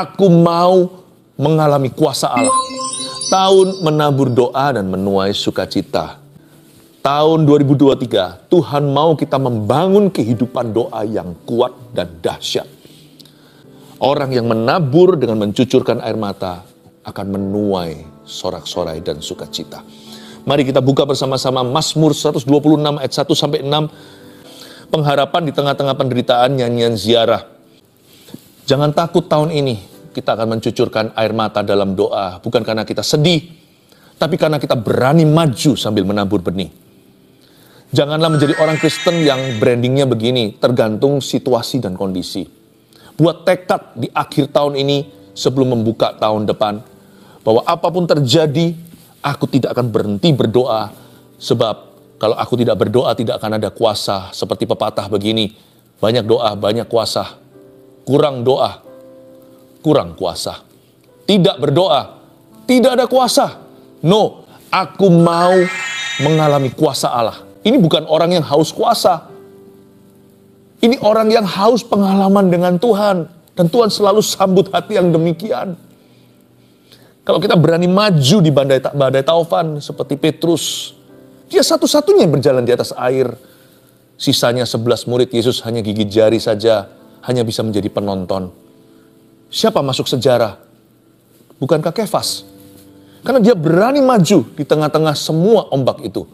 Aku mau mengalami kuasa Allah. Tahun menabur doa dan menuai sukacita. Tahun 2023, Tuhan mau kita membangun kehidupan doa yang kuat dan dahsyat. Orang yang menabur dengan mencucurkan air mata akan menuai sorak-sorai dan sukacita. Mari kita buka bersama-sama Mazmur 126 ayat 1 sampai 6. Pengharapan di tengah-tengah penderitaan nyanyian ziarah. Jangan takut tahun ini kita akan mencucurkan air mata dalam doa. Bukan karena kita sedih, tapi karena kita berani maju sambil menabur benih. Janganlah menjadi orang Kristen yang brandingnya begini, tergantung situasi dan kondisi. Buat tekad di akhir tahun ini sebelum membuka tahun depan, bahwa apa pun terjadi, aku tidak akan berhenti berdoa, sebab kalau aku tidak berdoa tidak akan ada kuasa, seperti pepatah begini, banyak doa, banyak kuasa, kurang doa, kurang kuasa. Tidak berdoa, tidak ada kuasa. No, aku mau mengalami kuasa Allah. Ini bukan orang yang haus kuasa. Ini orang yang haus pengalaman dengan Tuhan. Dan Tuhan selalu sambut hati yang demikian. Kalau kita berani maju di badai, badai taufan seperti Petrus, dia satu-satunya yang berjalan di atas air. Sisanya sebelas murid Yesus hanya gigit jari saja, hanya bisa menjadi penonton. Siapa masuk sejarah? Bukankah Kefas? Karena dia berani maju di tengah-tengah semua ombak itu.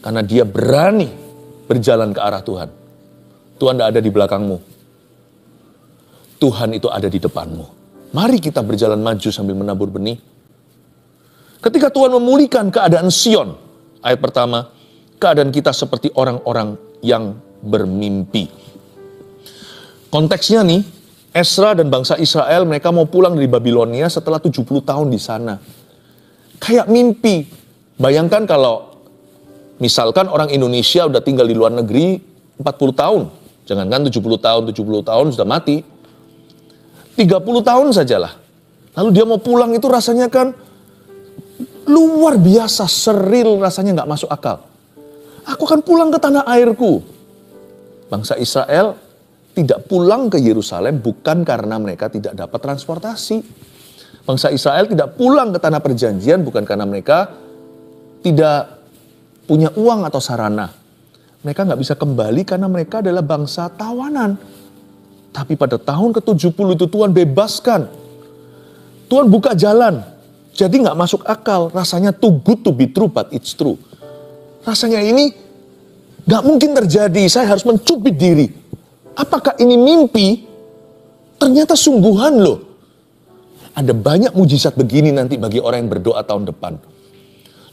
Karena dia berani berjalan ke arah Tuhan. Tuhan tidak ada di belakangmu. Tuhan itu ada di depanmu. Mari kita berjalan maju sambil menabur benih. Ketika Tuhan memulihkan keadaan Sion, ayat pertama, keadaan kita seperti orang-orang yang bermimpi. Konteksnya nih, Esra dan bangsa Israel mereka mau pulang dari Babilonia setelah 70 tahun di sana. Kayak mimpi. Bayangkan kalau misalkan orang Indonesia udah tinggal di luar negeri 40 tahun. Jangankan 70 tahun, 70 tahun sudah mati 30 tahun sajalah. Lalu dia mau pulang itu rasanya kan luar biasa seril rasanya nggak masuk akal. Aku akan pulang ke tanah airku. Bangsa Israel tidak pulang ke Yerusalem bukan karena mereka tidak dapat transportasi. Bangsa Israel tidak pulang ke tanah perjanjian bukan karena mereka tidak punya uang atau sarana. Mereka nggak bisa kembali karena mereka adalah bangsa tawanan. Tapi pada tahun ke-70 itu Tuhan bebaskan. Tuhan buka jalan. Jadi nggak masuk akal. Rasanya too good to be true, but it's true. Rasanya ini nggak mungkin terjadi. Saya harus mencubit diri. Apakah ini mimpi? Ternyata sungguhan loh. Ada banyak mujizat begini nanti bagi orang yang berdoa tahun depan.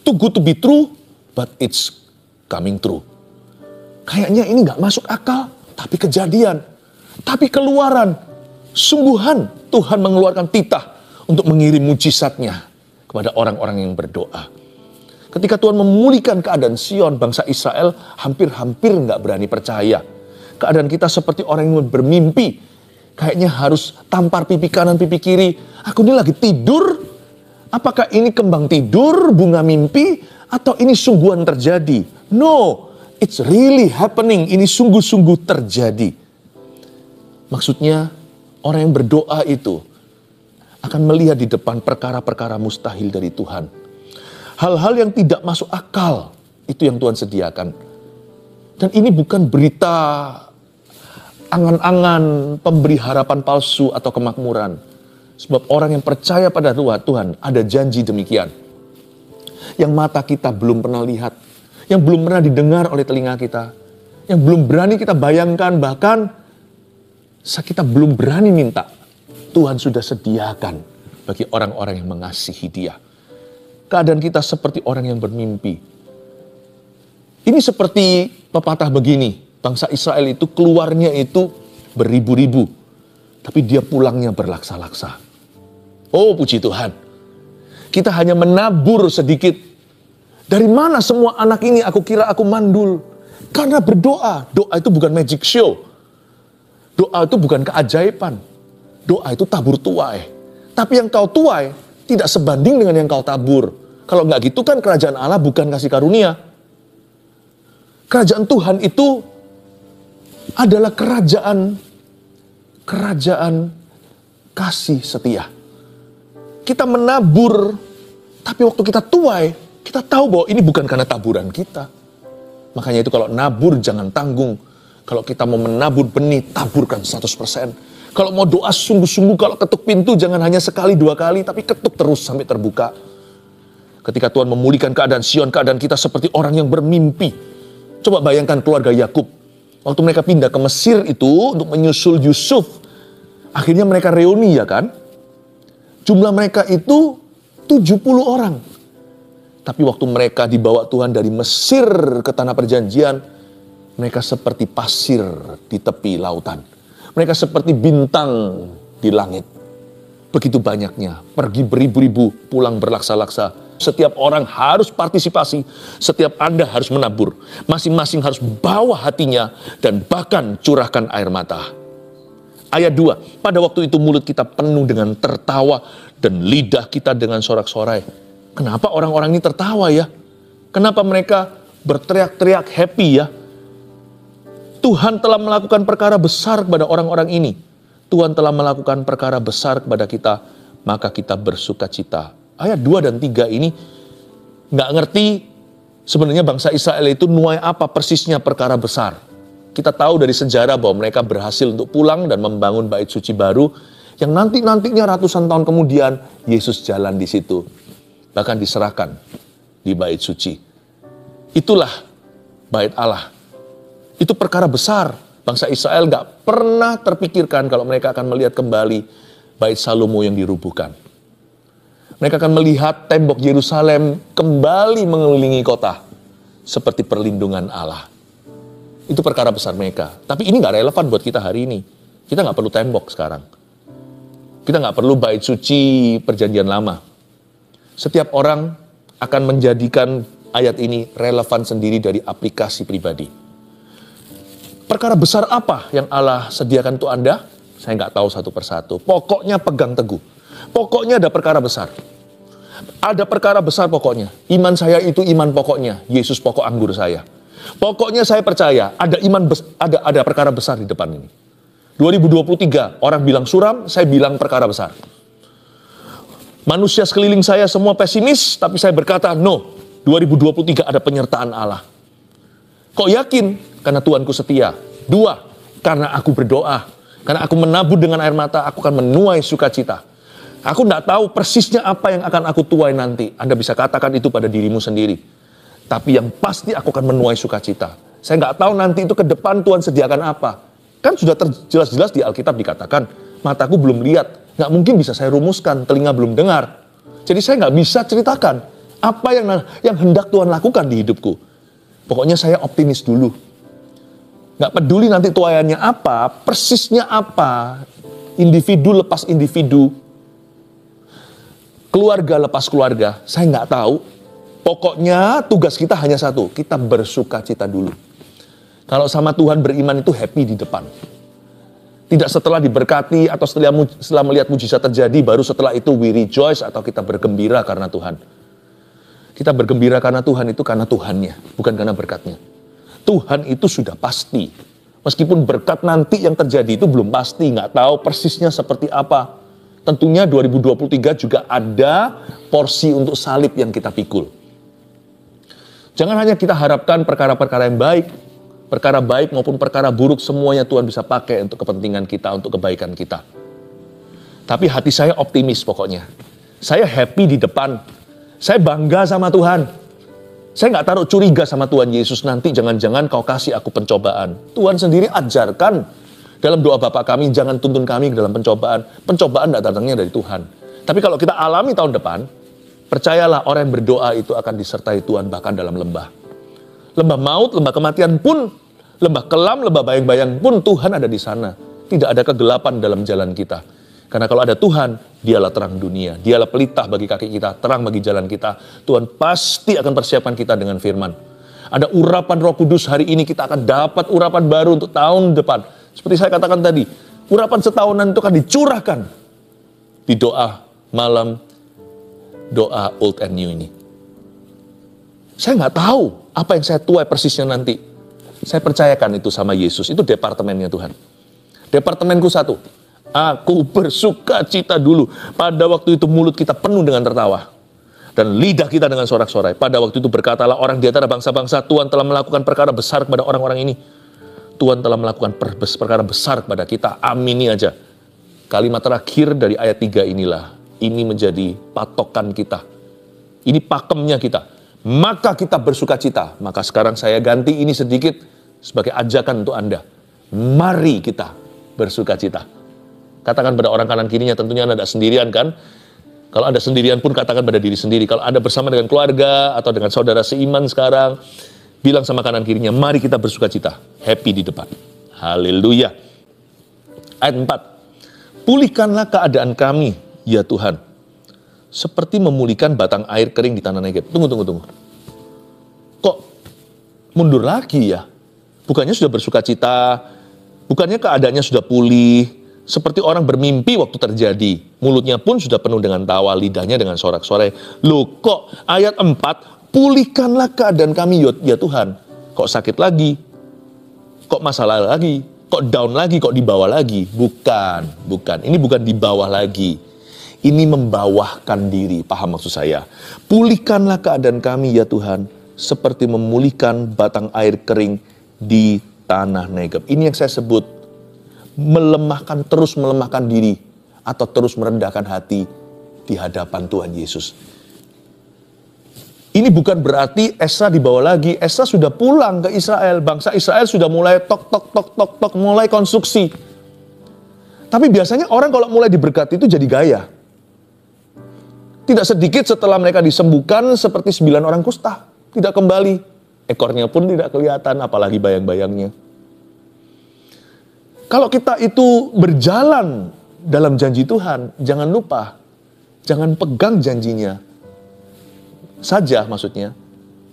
Too good to be true, but it's coming true. Kayaknya ini nggak masuk akal, tapi kejadian. Tapi keluaran, sungguhan Tuhan mengeluarkan titah untuk mengirim mujizatnya kepada orang-orang yang berdoa. Ketika Tuhan memulihkan keadaan Sion, bangsa Israel hampir-hampir nggak berani percaya. Keadaan kita seperti orang yang bermimpi. Kayaknya harus tampar pipi kanan, pipi kiri. Aku ini lagi tidur. Apakah ini kembang tidur, bunga mimpi, atau ini sungguhan terjadi? No, it's really happening. Ini sungguh-sungguh terjadi. Maksudnya orang yang berdoa itu akan melihat di depan perkara-perkara mustahil dari Tuhan. Hal-hal yang tidak masuk akal itu yang Tuhan sediakan. Dan ini bukan berita angan-angan pemberi harapan palsu atau kemakmuran. Sebab orang yang percaya pada Tuhan, Tuhan ada janji demikian. Yang mata kita belum pernah lihat, yang belum pernah didengar oleh telinga kita, yang belum berani kita bayangkan bahkan kita belum berani minta, Tuhan sudah sediakan bagi orang-orang yang mengasihi dia. Keadaan kita seperti orang yang bermimpi. Ini seperti pepatah begini, bangsa Israel itu keluarnya itu beribu-ribu, tapi dia pulangnya berlaksa-laksa. Oh puji Tuhan, kita hanya menabur sedikit. Dari mana semua anak ini aku kira aku mandul? Karena berdoa, doa itu bukan magic show. Doa itu bukan keajaiban. Doa itu tabur tuai. Tapi yang kau tuai tidak sebanding dengan yang kau tabur. Kalau nggak gitu kan kerajaan Allah bukan kasih karunia. Kerajaan Tuhan itu adalah kerajaan kerajaan kasih setia. Kita menabur, tapi waktu kita tuai, kita tahu bahwa ini bukan karena taburan kita. Makanya itu kalau nabur jangan tanggung. Kalau kita mau menabur benih, taburkan 100%. Kalau mau doa sungguh-sungguh, kalau ketuk pintu jangan hanya sekali dua kali, tapi ketuk terus sampai terbuka. Ketika Tuhan memulihkan keadaan Sion, keadaan kita seperti orang yang bermimpi. Coba bayangkan keluarga Yakub. Waktu mereka pindah ke Mesir itu untuk menyusul Yusuf. Akhirnya mereka reuni ya kan? Jumlah mereka itu 70 orang. Tapi waktu mereka dibawa Tuhan dari Mesir ke tanah perjanjian, mereka seperti pasir di tepi lautan. Mereka seperti bintang di langit. Begitu banyaknya, pergi beribu-ribu, pulang berlaksa-laksa. Setiap orang harus partisipasi, setiap Anda harus menabur. Masing-masing harus bawa hatinya dan bahkan curahkan air mata. Ayat 2, pada waktu itu mulut kita penuh dengan tertawa dan lidah kita dengan sorak-sorai Kenapa orang-orang ini tertawa ya? Kenapa mereka berteriak-teriak happy ya? Tuhan telah melakukan perkara besar kepada orang-orang ini. Tuhan telah melakukan perkara besar kepada kita, maka kita bersuka cita. Ayat 2 dan 3 ini nggak ngerti sebenarnya bangsa Israel itu nuai apa persisnya perkara besar. Kita tahu dari sejarah bahwa mereka berhasil untuk pulang dan membangun bait suci baru yang nanti-nantinya ratusan tahun kemudian Yesus jalan di situ bahkan diserahkan di bait suci. Itulah bait Allah. Itu perkara besar. Bangsa Israel gak pernah terpikirkan kalau mereka akan melihat kembali bait Salomo yang dirubuhkan. Mereka akan melihat tembok Yerusalem kembali mengelilingi kota seperti perlindungan Allah. Itu perkara besar mereka. Tapi ini gak relevan buat kita hari ini. Kita gak perlu tembok sekarang. Kita gak perlu bait suci perjanjian lama setiap orang akan menjadikan ayat ini relevan sendiri dari aplikasi pribadi. Perkara besar apa yang Allah sediakan untuk Anda? Saya nggak tahu satu persatu. Pokoknya pegang teguh. Pokoknya ada perkara besar. Ada perkara besar pokoknya. Iman saya itu iman pokoknya. Yesus pokok anggur saya. Pokoknya saya percaya ada iman ada ada perkara besar di depan ini. 2023 orang bilang suram, saya bilang perkara besar. Manusia sekeliling saya semua pesimis, tapi saya berkata, no, 2023 ada penyertaan Allah. Kok yakin? Karena Tuanku setia. Dua, karena aku berdoa. Karena aku menabur dengan air mata, aku akan menuai sukacita. Aku tidak tahu persisnya apa yang akan aku tuai nanti. Anda bisa katakan itu pada dirimu sendiri. Tapi yang pasti aku akan menuai sukacita. Saya nggak tahu nanti itu ke depan Tuhan sediakan apa. Kan sudah terjelas-jelas di Alkitab dikatakan, mataku belum lihat, nggak mungkin bisa saya rumuskan, telinga belum dengar. Jadi saya nggak bisa ceritakan apa yang yang hendak Tuhan lakukan di hidupku. Pokoknya saya optimis dulu. Nggak peduli nanti tuayannya apa, persisnya apa, individu lepas individu, keluarga lepas keluarga, saya nggak tahu. Pokoknya tugas kita hanya satu, kita bersuka cita dulu. Kalau sama Tuhan beriman itu happy di depan. Tidak setelah diberkati atau setelah, setelah melihat mujizat terjadi, baru setelah itu we rejoice atau kita bergembira karena Tuhan. Kita bergembira karena Tuhan itu karena Tuhannya, bukan karena berkatnya. Tuhan itu sudah pasti. Meskipun berkat nanti yang terjadi itu belum pasti, nggak tahu persisnya seperti apa. Tentunya 2023 juga ada porsi untuk salib yang kita pikul. Jangan hanya kita harapkan perkara-perkara yang baik, perkara baik maupun perkara buruk semuanya Tuhan bisa pakai untuk kepentingan kita, untuk kebaikan kita. Tapi hati saya optimis pokoknya. Saya happy di depan. Saya bangga sama Tuhan. Saya nggak taruh curiga sama Tuhan Yesus nanti jangan-jangan kau kasih aku pencobaan. Tuhan sendiri ajarkan dalam doa Bapak kami, jangan tuntun kami ke dalam pencobaan. Pencobaan tidak datangnya dari Tuhan. Tapi kalau kita alami tahun depan, percayalah orang yang berdoa itu akan disertai Tuhan bahkan dalam lembah lembah maut, lembah kematian pun, lembah kelam, lembah bayang-bayang pun Tuhan ada di sana. Tidak ada kegelapan dalam jalan kita. Karena kalau ada Tuhan, dialah terang dunia. Dialah pelitah bagi kaki kita, terang bagi jalan kita. Tuhan pasti akan persiapkan kita dengan firman. Ada urapan roh kudus hari ini kita akan dapat urapan baru untuk tahun depan. Seperti saya katakan tadi, urapan setahunan itu akan dicurahkan di doa malam, doa old and new ini. Saya nggak tahu apa yang saya tuai persisnya nanti. Saya percayakan itu sama Yesus. Itu departemennya Tuhan. Departemenku satu. Aku bersuka cita dulu. Pada waktu itu mulut kita penuh dengan tertawa. Dan lidah kita dengan sorak-sorai. Pada waktu itu berkatalah orang di antara bangsa-bangsa, Tuhan telah melakukan perkara besar kepada orang-orang ini. Tuhan telah melakukan perkara besar kepada kita. Amini aja. Kalimat terakhir dari ayat 3 inilah. Ini menjadi patokan kita. Ini pakemnya kita. Maka kita bersuka cita. Maka sekarang saya ganti ini sedikit sebagai ajakan untuk Anda. Mari kita bersuka cita. Katakan pada orang kanan kirinya, tentunya Anda tidak sendirian kan? Kalau Anda sendirian pun katakan pada diri sendiri. Kalau Anda bersama dengan keluarga atau dengan saudara seiman sekarang, bilang sama kanan kirinya, mari kita bersuka cita. Happy di depan. Haleluya. Ayat 4. Pulihkanlah keadaan kami, ya Tuhan. Seperti memulihkan batang air kering di tanah Negeb. Tunggu, tunggu, tunggu. Kok mundur lagi ya? Bukannya sudah bersuka cita, bukannya keadaannya sudah pulih, seperti orang bermimpi waktu terjadi. Mulutnya pun sudah penuh dengan tawa, lidahnya dengan sorak-sorai. Loh kok ayat 4, pulihkanlah keadaan kami ya, ya Tuhan. Kok sakit lagi? Kok masalah lagi? Kok down lagi? Kok di bawah lagi? Bukan, bukan. Ini bukan di bawah lagi. Ini membawahkan diri, paham maksud saya. Pulihkanlah keadaan kami ya Tuhan, seperti memulihkan batang air kering di tanah Negeb. Ini yang saya sebut melemahkan, terus melemahkan diri atau terus merendahkan hati di hadapan Tuhan Yesus. Ini bukan berarti Esra dibawa lagi. Esra sudah pulang ke Israel. Bangsa Israel sudah mulai tok tok tok tok tok mulai konstruksi. Tapi biasanya orang kalau mulai diberkati itu jadi gaya. Tidak sedikit setelah mereka disembuhkan seperti sembilan orang kusta. Tidak kembali. Ekornya pun tidak kelihatan apalagi bayang-bayangnya. Kalau kita itu berjalan dalam janji Tuhan, jangan lupa, jangan pegang janjinya saja maksudnya.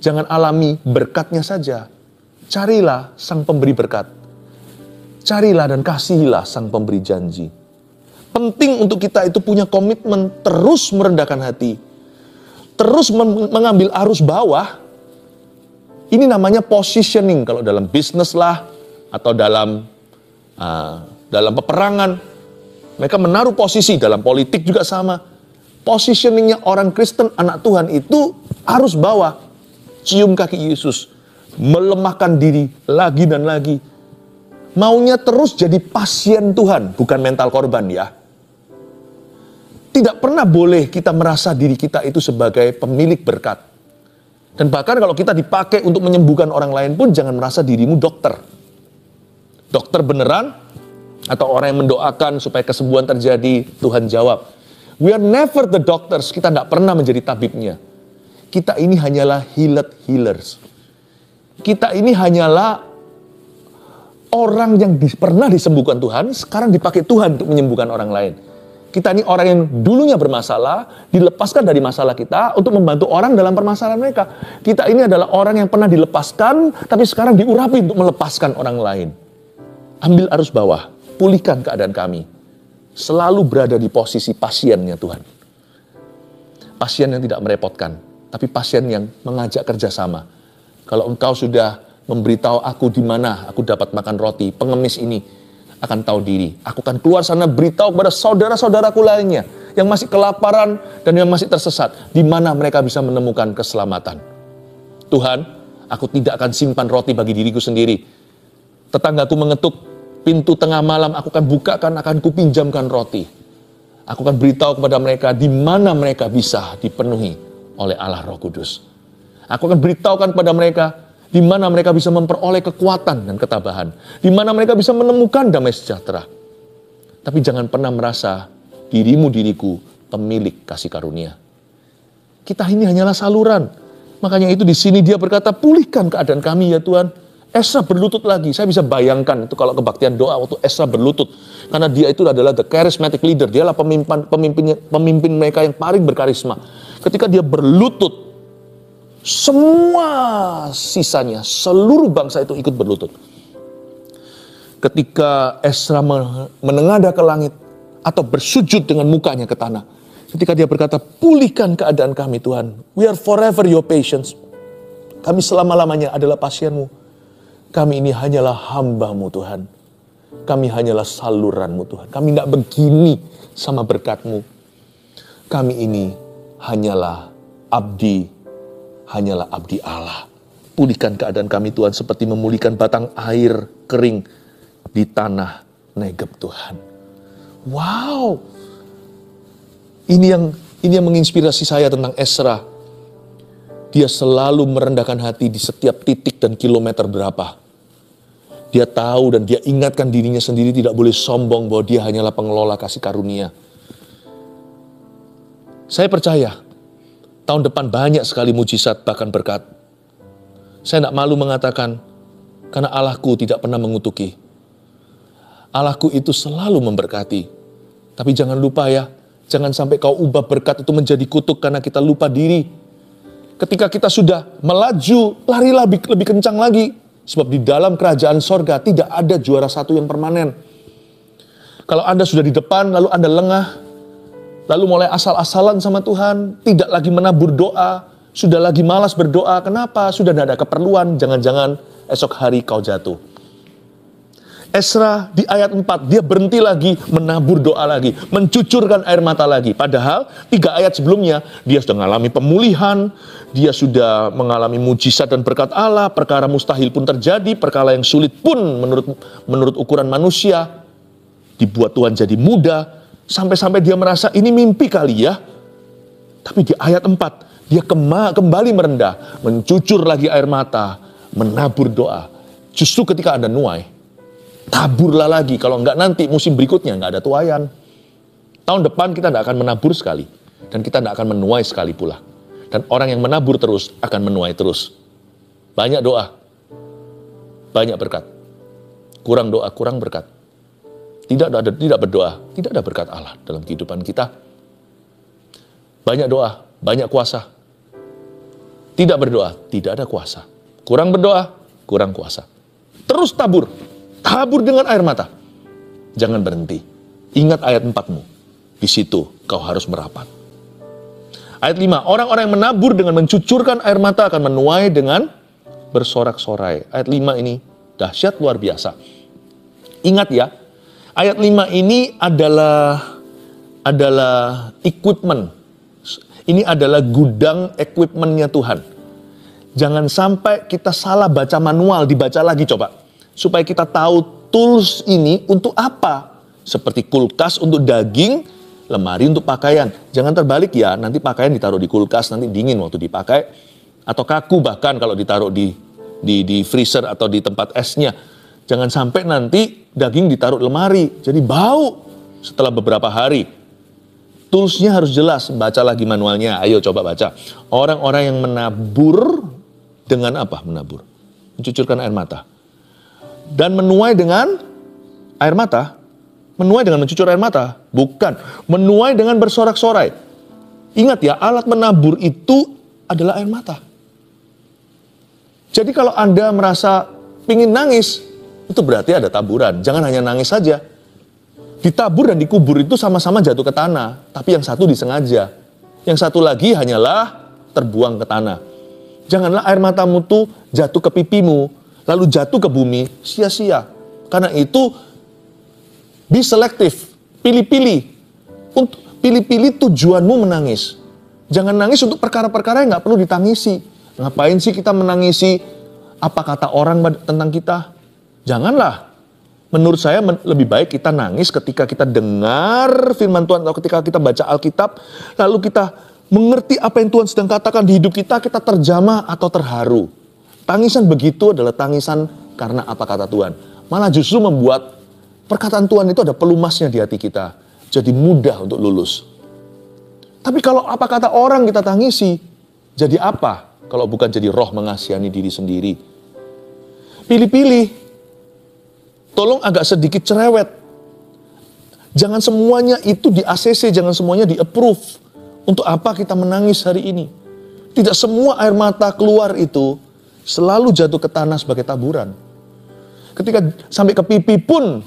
Jangan alami berkatnya saja. Carilah sang pemberi berkat. Carilah dan kasihilah sang pemberi janji. Penting untuk kita itu punya komitmen terus merendahkan hati. Terus mengambil arus bawah. Ini namanya positioning kalau dalam bisnis lah atau dalam Nah, dalam peperangan, mereka menaruh posisi dalam politik juga sama. Positioningnya orang Kristen, anak Tuhan itu harus bawa, cium kaki Yesus, melemahkan diri lagi dan lagi. Maunya terus jadi pasien Tuhan, bukan mental korban ya. Tidak pernah boleh kita merasa diri kita itu sebagai pemilik berkat. Dan bahkan kalau kita dipakai untuk menyembuhkan orang lain pun jangan merasa dirimu dokter dokter beneran atau orang yang mendoakan supaya kesembuhan terjadi, Tuhan jawab. We are never the doctors, kita tidak pernah menjadi tabibnya. Kita ini hanyalah healed healers. Kita ini hanyalah orang yang pernah disembuhkan Tuhan, sekarang dipakai Tuhan untuk menyembuhkan orang lain. Kita ini orang yang dulunya bermasalah, dilepaskan dari masalah kita untuk membantu orang dalam permasalahan mereka. Kita ini adalah orang yang pernah dilepaskan, tapi sekarang diurapi untuk melepaskan orang lain ambil arus bawah, pulihkan keadaan kami. Selalu berada di posisi pasiennya Tuhan. Pasien yang tidak merepotkan, tapi pasien yang mengajak kerjasama. Kalau engkau sudah memberitahu aku di mana aku dapat makan roti, pengemis ini akan tahu diri. Aku akan keluar sana beritahu kepada saudara-saudaraku lainnya yang masih kelaparan dan yang masih tersesat, di mana mereka bisa menemukan keselamatan. Tuhan, aku tidak akan simpan roti bagi diriku sendiri, tetanggaku mengetuk pintu tengah malam, aku akan bukakan, akan kupinjamkan roti. Aku akan beritahu kepada mereka di mana mereka bisa dipenuhi oleh Allah Roh Kudus. Aku akan beritahukan kepada mereka di mana mereka bisa memperoleh kekuatan dan ketabahan. Di mana mereka bisa menemukan damai sejahtera. Tapi jangan pernah merasa dirimu diriku pemilik kasih karunia. Kita ini hanyalah saluran. Makanya itu di sini dia berkata, pulihkan keadaan kami ya Tuhan Esra berlutut lagi. Saya bisa bayangkan itu kalau kebaktian doa waktu Esra berlutut. Karena dia itu adalah the charismatic leader. Dialah pemimpin, pemimpin, pemimpin mereka yang paling berkarisma. Ketika dia berlutut, semua sisanya, seluruh bangsa itu ikut berlutut. Ketika Esra menengadah ke langit atau bersujud dengan mukanya ke tanah. Ketika dia berkata, pulihkan keadaan kami Tuhan. We are forever your patience. Kami selama-lamanya adalah pasienmu kami ini hanyalah hambamu Tuhan. Kami hanyalah saluranmu Tuhan. Kami tidak begini sama berkatmu. Kami ini hanyalah abdi, hanyalah abdi Allah. Pulihkan keadaan kami Tuhan seperti memulihkan batang air kering di tanah Negeb Tuhan. Wow. Ini yang ini yang menginspirasi saya tentang Esra. Dia selalu merendahkan hati di setiap titik dan kilometer berapa. Dia tahu dan dia ingatkan dirinya sendiri tidak boleh sombong bahwa dia hanyalah pengelola kasih karunia. Saya percaya tahun depan banyak sekali mujizat bahkan berkat. Saya tidak malu mengatakan karena Allahku tidak pernah mengutuki. Allahku itu selalu memberkati. Tapi jangan lupa ya, jangan sampai kau ubah berkat itu menjadi kutuk karena kita lupa diri. Ketika kita sudah melaju, larilah lebih, lebih kencang lagi. Sebab di dalam kerajaan sorga tidak ada juara satu yang permanen. Kalau Anda sudah di depan, lalu Anda lengah, lalu mulai asal-asalan sama Tuhan, tidak lagi menabur doa, sudah lagi malas berdoa, kenapa? Sudah tidak ada keperluan, jangan-jangan esok hari kau jatuh. Esra di ayat 4, dia berhenti lagi menabur doa lagi, mencucurkan air mata lagi. Padahal tiga ayat sebelumnya dia sudah mengalami pemulihan, dia sudah mengalami mujizat dan berkat Allah, perkara mustahil pun terjadi, perkara yang sulit pun menurut menurut ukuran manusia dibuat Tuhan jadi mudah, sampai-sampai dia merasa ini mimpi kali ya. Tapi di ayat 4, dia kembali merendah, mencucur lagi air mata, menabur doa. Justru ketika ada nuai, taburlah lagi. Kalau enggak nanti musim berikutnya enggak ada tuayan. Tahun depan kita tidak akan menabur sekali. Dan kita tidak akan menuai sekali pula. Dan orang yang menabur terus akan menuai terus. Banyak doa. Banyak berkat. Kurang doa, kurang berkat. Tidak ada tidak berdoa, tidak ada berkat Allah dalam kehidupan kita. Banyak doa, banyak kuasa. Tidak berdoa, tidak ada kuasa. Kurang berdoa, kurang kuasa. Terus tabur, Tabur dengan air mata. Jangan berhenti. Ingat ayat empatmu. Di situ kau harus merapat. Ayat 5, orang-orang yang menabur dengan mencucurkan air mata akan menuai dengan bersorak-sorai. Ayat 5 ini dahsyat luar biasa. Ingat ya, ayat 5 ini adalah adalah equipment. Ini adalah gudang equipmentnya Tuhan. Jangan sampai kita salah baca manual, dibaca lagi coba supaya kita tahu tools ini untuk apa. Seperti kulkas untuk daging, lemari untuk pakaian. Jangan terbalik ya, nanti pakaian ditaruh di kulkas, nanti dingin waktu dipakai. Atau kaku bahkan kalau ditaruh di, di, di freezer atau di tempat esnya. Jangan sampai nanti daging ditaruh lemari, jadi bau setelah beberapa hari. Toolsnya harus jelas, baca lagi manualnya, ayo coba baca. Orang-orang yang menabur dengan apa menabur? Mencucurkan air mata dan menuai dengan air mata. Menuai dengan mencucur air mata, bukan menuai dengan bersorak-sorai. Ingat ya, alat menabur itu adalah air mata. Jadi kalau Anda merasa ingin nangis, itu berarti ada taburan. Jangan hanya nangis saja. Ditabur dan dikubur itu sama-sama jatuh ke tanah, tapi yang satu disengaja. Yang satu lagi hanyalah terbuang ke tanah. Janganlah air matamu tuh jatuh ke pipimu, lalu jatuh ke bumi, sia-sia. Karena itu, be selektif, pilih-pilih. Untuk pilih-pilih tujuanmu menangis. Jangan nangis untuk perkara-perkara yang nggak perlu ditangisi. Ngapain sih kita menangisi apa kata orang tentang kita? Janganlah. Menurut saya lebih baik kita nangis ketika kita dengar firman Tuhan atau ketika kita baca Alkitab, lalu kita mengerti apa yang Tuhan sedang katakan di hidup kita, kita terjamah atau terharu. Tangisan begitu adalah tangisan karena apa kata Tuhan. Malah justru membuat perkataan Tuhan itu ada pelumasnya di hati kita. Jadi mudah untuk lulus. Tapi kalau apa kata orang kita tangisi, jadi apa kalau bukan jadi roh mengasihani diri sendiri? Pilih-pilih. Tolong agak sedikit cerewet. Jangan semuanya itu di ACC, jangan semuanya di approve. Untuk apa kita menangis hari ini? Tidak semua air mata keluar itu selalu jatuh ke tanah sebagai taburan. Ketika sampai ke pipi pun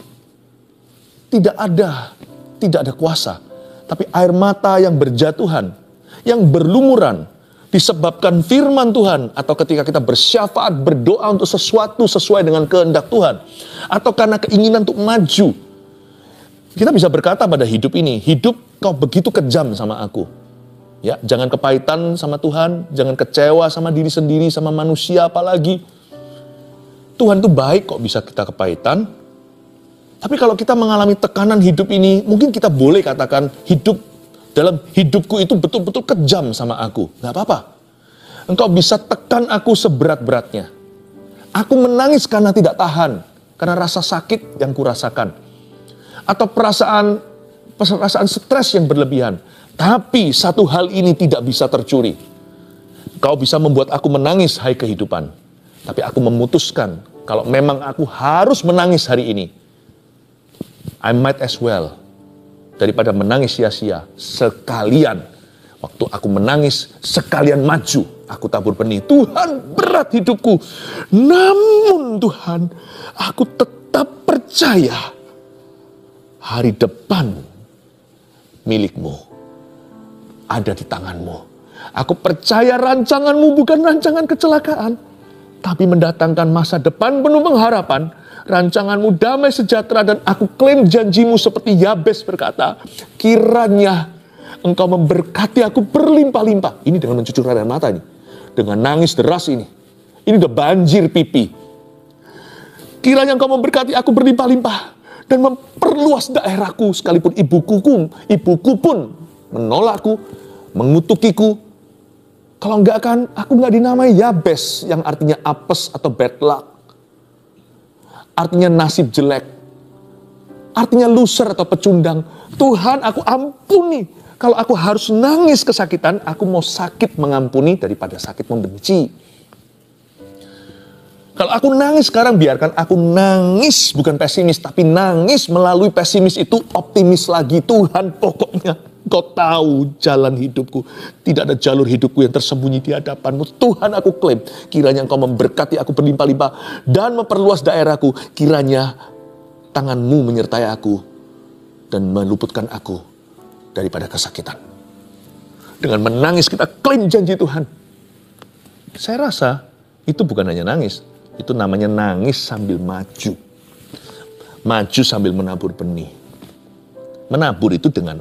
tidak ada tidak ada kuasa, tapi air mata yang berjatuhan, yang berlumuran disebabkan firman Tuhan atau ketika kita bersyafaat berdoa untuk sesuatu sesuai dengan kehendak Tuhan atau karena keinginan untuk maju kita bisa berkata pada hidup ini hidup kau begitu kejam sama aku ya jangan kepahitan sama Tuhan jangan kecewa sama diri sendiri sama manusia apalagi Tuhan itu baik kok bisa kita kepahitan tapi kalau kita mengalami tekanan hidup ini mungkin kita boleh katakan hidup dalam hidupku itu betul-betul kejam sama aku. Gak apa-apa. Engkau bisa tekan aku seberat-beratnya. Aku menangis karena tidak tahan. Karena rasa sakit yang kurasakan. Atau perasaan perasaan stres yang berlebihan. Tapi satu hal ini tidak bisa tercuri. Kau bisa membuat aku menangis hai kehidupan. Tapi aku memutuskan kalau memang aku harus menangis hari ini. I might as well daripada menangis sia-sia. Sekalian waktu aku menangis, sekalian maju. Aku tabur benih. Tuhan berat hidupku. Namun Tuhan, aku tetap percaya hari depan milikmu ada di tanganmu. Aku percaya rancanganmu bukan rancangan kecelakaan, tapi mendatangkan masa depan penuh pengharapan rancanganmu damai sejahtera dan aku klaim janjimu seperti Yabes berkata, kiranya engkau memberkati aku berlimpah-limpah. Ini dengan mencucur air mata ini. Dengan nangis deras ini. Ini udah banjir pipi. Kiranya engkau memberkati aku berlimpah-limpah. Dan memperluas daerahku sekalipun ibuku, ibuku pun menolakku, mengutukiku. Kalau enggak kan, aku enggak dinamai Yabes yang artinya apes atau bad luck artinya nasib jelek. Artinya loser atau pecundang. Tuhan aku ampuni. Kalau aku harus nangis kesakitan, aku mau sakit mengampuni daripada sakit membenci. Kalau aku nangis sekarang, biarkan aku nangis, bukan pesimis, tapi nangis melalui pesimis itu optimis lagi. Tuhan pokoknya Kau tahu jalan hidupku. Tidak ada jalur hidupku yang tersembunyi di hadapanmu. Tuhan aku klaim. Kiranya engkau memberkati aku berlimpah-limpah. Dan memperluas daerahku. Kiranya tanganmu menyertai aku. Dan meluputkan aku daripada kesakitan. Dengan menangis kita klaim janji Tuhan. Saya rasa itu bukan hanya nangis. Itu namanya nangis sambil maju. Maju sambil menabur benih. Menabur itu dengan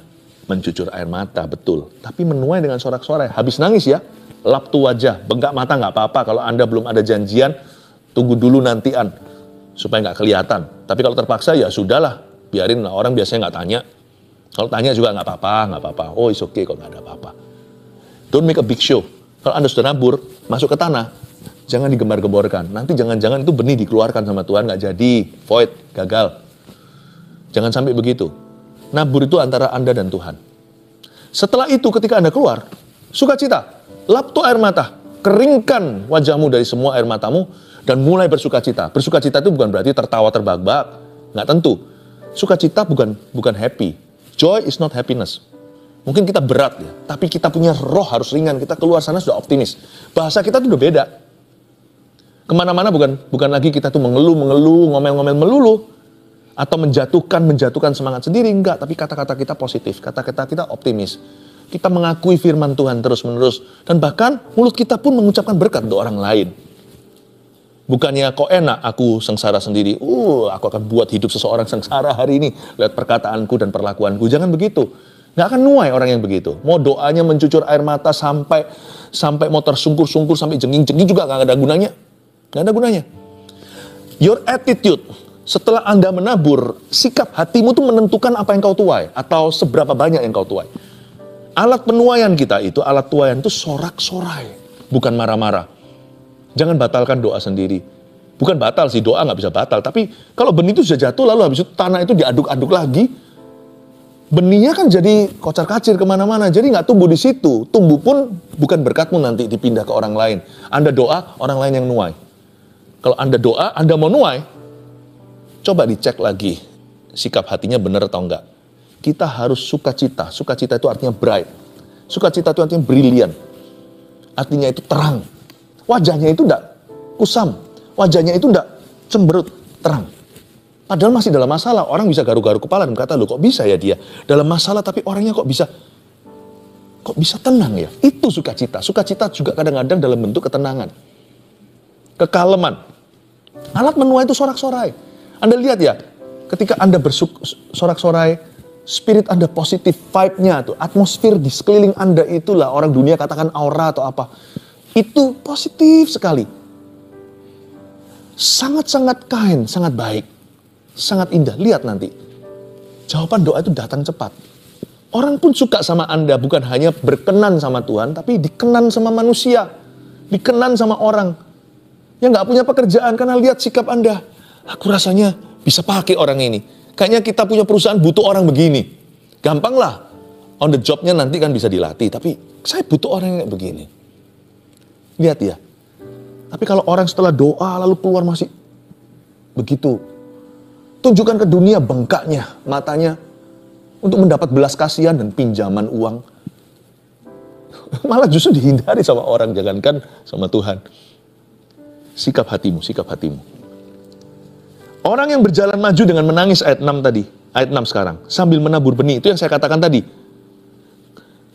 mencucur air mata, betul. Tapi menuai dengan sorak-sorai. Habis nangis ya, lap tuh wajah, bengkak mata nggak apa-apa. Kalau Anda belum ada janjian, tunggu dulu nantian. Supaya nggak kelihatan. Tapi kalau terpaksa ya sudahlah, biarin lah. Orang biasanya nggak tanya. Kalau tanya juga nggak apa-apa, nggak apa-apa. Oh, is okay kalau nggak ada apa-apa. Don't make a big show. Kalau Anda sudah nabur, masuk ke tanah, jangan digembar-gemborkan. Nanti jangan-jangan itu benih dikeluarkan sama Tuhan nggak jadi, void, gagal. Jangan sampai begitu. Nabur itu antara Anda dan Tuhan. Setelah itu ketika Anda keluar, sukacita, lap air mata, keringkan wajahmu dari semua air matamu, dan mulai bersukacita. Bersukacita itu bukan berarti tertawa terbahak-bahak, nggak tentu. Sukacita bukan bukan happy. Joy is not happiness. Mungkin kita berat ya, tapi kita punya roh harus ringan. Kita keluar sana sudah optimis. Bahasa kita tuh udah beda. Ke mana-mana bukan bukan lagi kita tuh mengeluh, mengeluh, ngomel-ngomel melulu atau menjatuhkan menjatuhkan semangat sendiri. Enggak tapi kata-kata kita positif. Kata-kata kita optimis. Kita mengakui firman Tuhan terus-menerus. Dan bahkan mulut kita pun mengucapkan berkat untuk orang lain. Bukannya kok enak aku sengsara sendiri. Uh aku akan buat hidup seseorang sengsara hari ini. Lihat perkataanku dan perlakuanku. Jangan begitu. Nggak akan nuai orang yang begitu. Mau doanya mencucur air mata sampai sampai mau tersungkur-sungkur sampai jengking-jengking juga nggak ada gunanya. Nggak ada gunanya. Your attitude setelah Anda menabur, sikap hatimu itu menentukan apa yang kau tuai atau seberapa banyak yang kau tuai. Alat penuaian kita itu, alat tuaian itu sorak-sorai, bukan marah-marah. Jangan batalkan doa sendiri. Bukan batal sih, doa nggak bisa batal. Tapi kalau benih itu sudah jatuh, lalu habis itu tanah itu diaduk-aduk lagi, benihnya kan jadi kocar kacir ke mana-mana. Jadi nggak tumbuh di situ. Tumbuh pun bukan berkatmu nanti dipindah ke orang lain. Anda doa, orang lain yang nuai. Kalau Anda doa, Anda mau nuai, Coba dicek lagi sikap hatinya benar atau enggak. Kita harus sukacita. Sukacita itu artinya bright. Sukacita itu artinya brilian. Artinya itu terang. Wajahnya itu enggak kusam. Wajahnya itu enggak cemberut, terang. Padahal masih dalam masalah. Orang bisa garu-garu kepala dan berkata, loh kok bisa ya dia? Dalam masalah tapi orangnya kok bisa kok bisa tenang ya? Itu sukacita. Sukacita juga kadang-kadang dalam bentuk ketenangan. Kekaleman. Alat menuai itu sorak-sorai. Anda lihat ya, ketika Anda bersorak-sorai, spirit Anda positif, vibe-nya tuh, atmosfer di sekeliling Anda itulah orang dunia katakan aura atau apa. Itu positif sekali. Sangat-sangat kain, sangat baik, sangat indah. Lihat nanti, jawaban doa itu datang cepat. Orang pun suka sama Anda bukan hanya berkenan sama Tuhan, tapi dikenan sama manusia. Dikenan sama orang. Yang nggak punya pekerjaan karena lihat sikap Anda. Aku rasanya bisa pakai orang ini. Kayaknya kita punya perusahaan butuh orang begini. Gampang lah. On the jobnya nanti kan bisa dilatih. Tapi saya butuh orang yang begini. Lihat ya. Tapi kalau orang setelah doa lalu keluar masih begitu. Tunjukkan ke dunia bengkaknya, matanya untuk mendapat belas kasihan dan pinjaman uang. Malah justru dihindari sama orang, jangankan sama Tuhan. Sikap hatimu, sikap hatimu. Orang yang berjalan maju dengan menangis ayat 6 tadi, ayat 6 sekarang, sambil menabur benih, itu yang saya katakan tadi.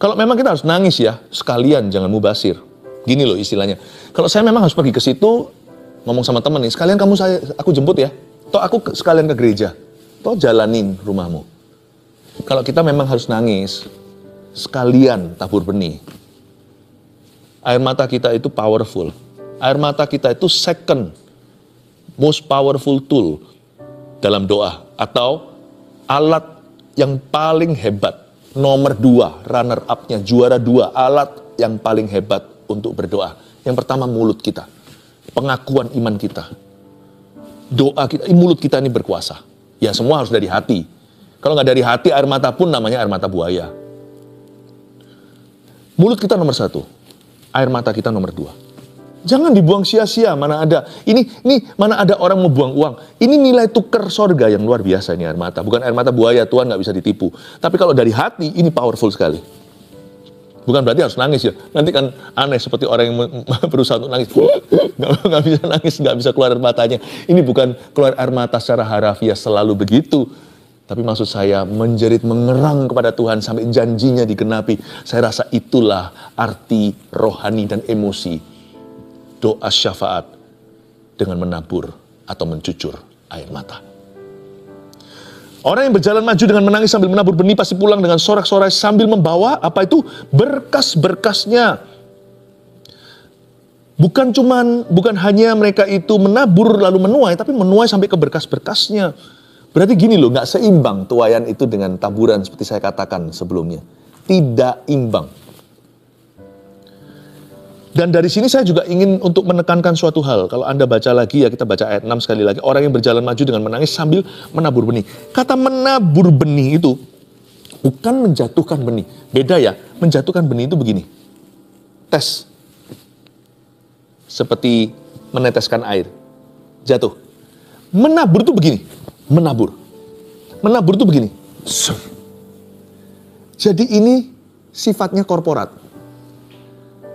Kalau memang kita harus nangis ya, sekalian jangan mubasir. Gini loh istilahnya. Kalau saya memang harus pergi ke situ, ngomong sama temen nih, sekalian kamu saya, aku jemput ya. Toh aku sekalian ke gereja. Toh jalanin rumahmu. Kalau kita memang harus nangis, sekalian tabur benih. Air mata kita itu powerful. Air mata kita itu second most powerful tool dalam doa atau alat yang paling hebat. Nomor dua, runner up-nya, juara dua, alat yang paling hebat untuk berdoa. Yang pertama mulut kita, pengakuan iman kita. Doa kita, mulut kita ini berkuasa. Ya semua harus dari hati, kalau nggak dari hati, air mata pun namanya air mata buaya. Mulut kita nomor satu, air mata kita nomor dua. Jangan dibuang sia-sia, mana ada. Ini, ini mana ada orang mau buang uang. Ini nilai tuker sorga yang luar biasa ini air mata. Bukan air mata buaya, Tuhan nggak bisa ditipu. Tapi kalau dari hati, ini powerful sekali. Bukan berarti harus nangis ya. Nanti kan aneh seperti orang yang berusaha untuk nangis. Nggak bisa nangis, nggak bisa keluar air matanya. Ini bukan keluar air mata secara harafiah selalu begitu. Tapi maksud saya menjerit mengerang kepada Tuhan sampai janjinya digenapi. Saya rasa itulah arti rohani dan emosi doa syafaat dengan menabur atau mencucur air mata. Orang yang berjalan maju dengan menangis sambil menabur benih pasti pulang dengan sorak-sorai sambil membawa apa itu berkas-berkasnya. Bukan cuman bukan hanya mereka itu menabur lalu menuai tapi menuai sampai ke berkas-berkasnya. Berarti gini loh, nggak seimbang tuayan itu dengan taburan seperti saya katakan sebelumnya. Tidak imbang. Dan dari sini saya juga ingin untuk menekankan suatu hal. Kalau Anda baca lagi ya, kita baca ayat 6 sekali lagi. Orang yang berjalan maju dengan menangis sambil menabur benih. Kata menabur benih itu bukan menjatuhkan benih. Beda ya, menjatuhkan benih itu begini. Tes. Seperti meneteskan air. Jatuh. Menabur itu begini menabur. Menabur itu begini. Jadi ini sifatnya korporat.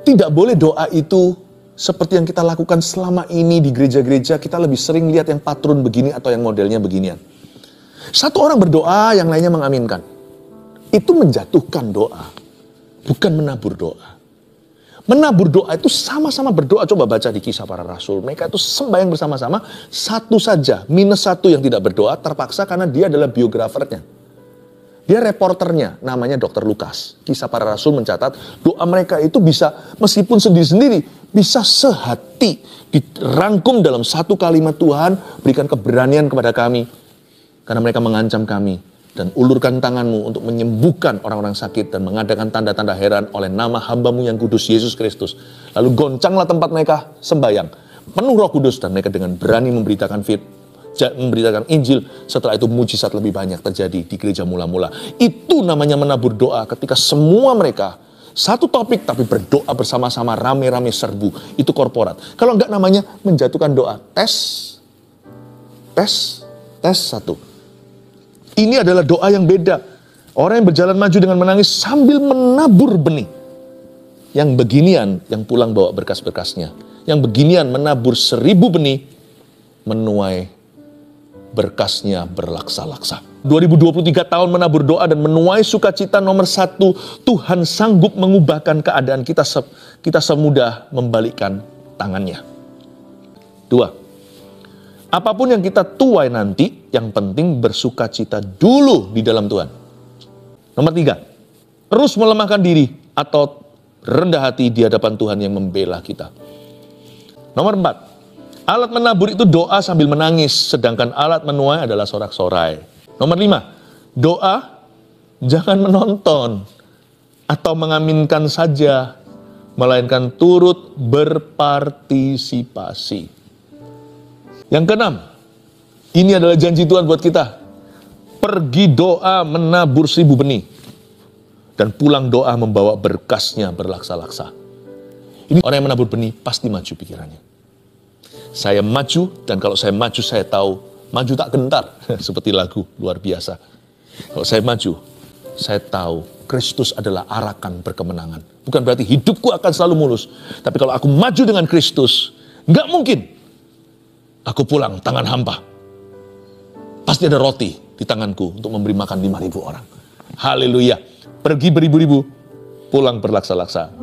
Tidak boleh doa itu seperti yang kita lakukan selama ini di gereja-gereja, kita lebih sering lihat yang patron begini atau yang modelnya beginian. Satu orang berdoa, yang lainnya mengaminkan. Itu menjatuhkan doa, bukan menabur doa. Menabur doa itu sama-sama berdoa. Coba baca di kisah para rasul. Mereka itu sembahyang bersama-sama. Satu saja, minus satu yang tidak berdoa terpaksa karena dia adalah biografernya. Dia reporternya, namanya Dr. Lukas. Kisah para rasul mencatat doa mereka itu bisa meskipun sendiri-sendiri, bisa sehati. Dirangkum dalam satu kalimat Tuhan, berikan keberanian kepada kami. Karena mereka mengancam kami dan ulurkan tanganmu untuk menyembuhkan orang-orang sakit dan mengadakan tanda-tanda heran oleh nama hambamu yang kudus Yesus Kristus. Lalu goncanglah tempat mereka sembayang. Penuh roh kudus dan mereka dengan berani memberitakan fit, memberitakan Injil. Setelah itu mujizat lebih banyak terjadi di gereja mula-mula. Itu namanya menabur doa ketika semua mereka satu topik tapi berdoa bersama-sama rame-rame serbu. Itu korporat. Kalau enggak namanya menjatuhkan doa. Tes, tes, tes satu ini adalah doa yang beda. Orang yang berjalan maju dengan menangis sambil menabur benih. Yang beginian yang pulang bawa berkas-berkasnya. Yang beginian menabur seribu benih, menuai berkasnya berlaksa-laksa. 2023 tahun menabur doa dan menuai sukacita nomor satu, Tuhan sanggup mengubahkan keadaan kita se kita semudah membalikkan tangannya. Dua, apa pun yang kita tuai nanti, yang penting bersukacita dulu di dalam Tuhan. Nomor tiga, terus melemahkan diri atau rendah hati di hadapan Tuhan yang membela kita. Nomor empat, alat menabur itu doa sambil menangis, sedangkan alat menuai adalah sorak-sorai. Nomor lima, doa jangan menonton atau mengaminkan saja, melainkan turut berpartisipasi. Yang keenam, ini adalah janji Tuhan buat kita. Pergi doa menabur seribu benih. Dan pulang doa membawa berkasnya berlaksa-laksa. Ini orang yang menabur benih pasti maju pikirannya. Saya maju dan kalau saya maju saya tahu maju tak gentar seperti lagu luar biasa. Kalau saya maju, saya tahu Kristus adalah arakan berkemenangan. Bukan berarti hidupku akan selalu mulus. Tapi kalau aku maju dengan Kristus, nggak mungkin aku pulang tangan hampa. Pasti ada roti di tanganku untuk memberi makan 5.000 orang. Haleluya. Pergi beribu-ribu, pulang berlaksa-laksa.